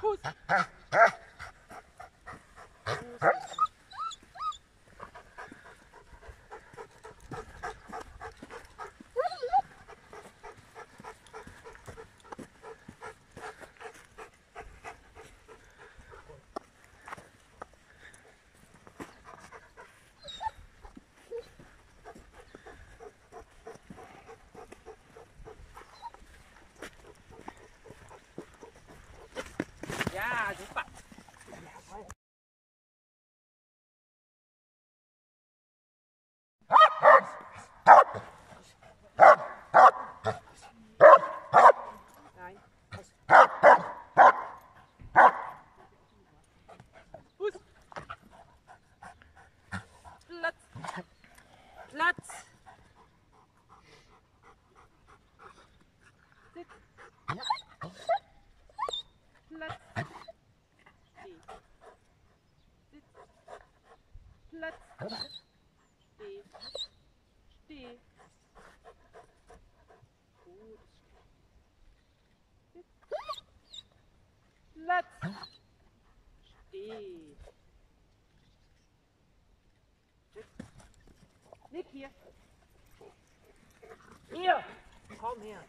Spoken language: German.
Who's... 大竹板。Steh. Steh. Gut. Sitz. Platz. Steh. Sitz. Nick hier. Hier. Komm her.